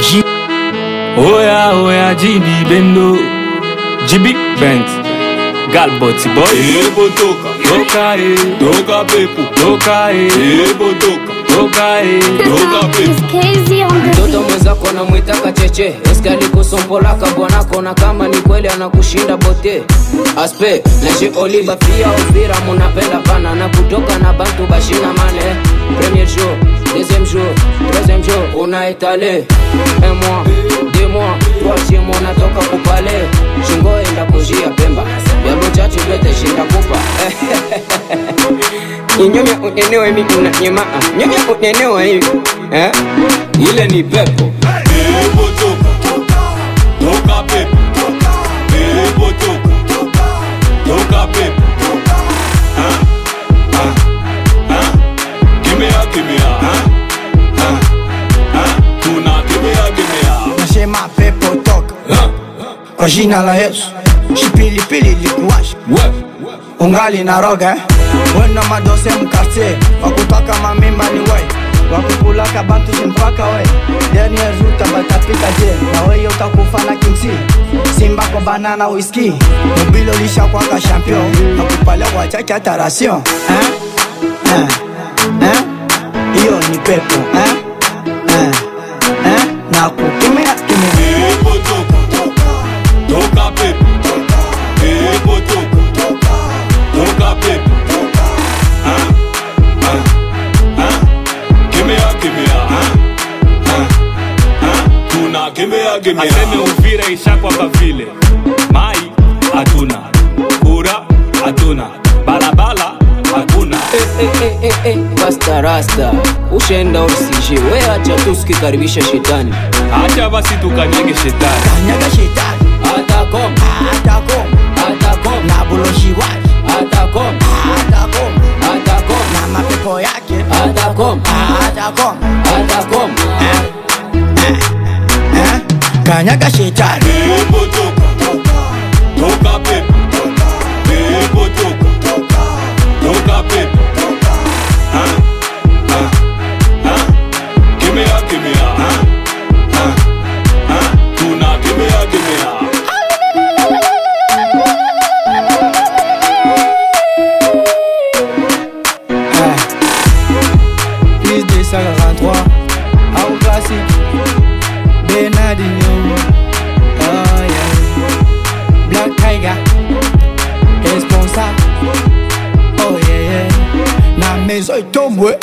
G Oya oya GB Bendo. GB Bent. Galboti Boy. Ebo toka, Toka e. Toka pepo, Toka e. Ebo toka, Toka e. Toka pepo. Mtoto mwenzako namwita kacheche eske alikusombolaka bwanako na kama ni kweli anakushinda bote. Aspe Neshi oliba pia ofira munapenda pana na kutoka na bantu bashina mane premier jour deuxième jour troisième jour on a étalé. Un mois deux mois troisième mois natoka kupale shingo enda kujia pemba. Vyalo chache vyote shinda kupa Nyomya unenewa hivi unanyema Nyomya unenewa hivi eh? Ile ni pepo kwa jina la Yesu, shipilipili likuwasha we, ungali na roga eh? wena madose mkate wakupaka mamimba ni wai wakukulaka bantu simpaka we dernier jour tabatapika je na weye utakufa na kimsi simba kwa banana whisky mobilo lishakwaka champion na nakupala wachaki hata ration eh? eh? eh? hiyo ni pepo eh? Aseme Uvira ishakwaka vile Mai hatuna. Kura hatuna. Balabala hakuna. Eh, eh, eh, eh, Basta rasta Ushaenda usije We acha tusikikaribisha usikikaribisha shetani. Acha basi tukanyage shetani. Kanyaga shetani. Atakom atakom Atakom na buloshiwaji Atakom atakom Atakom na mapepo yake. Atakom atakom Atakom kanyaga shetani Salle 23, Bernardinho oh, oh, yeah. Black Tiger Responsable Oh yeah yeah Na maison est tombée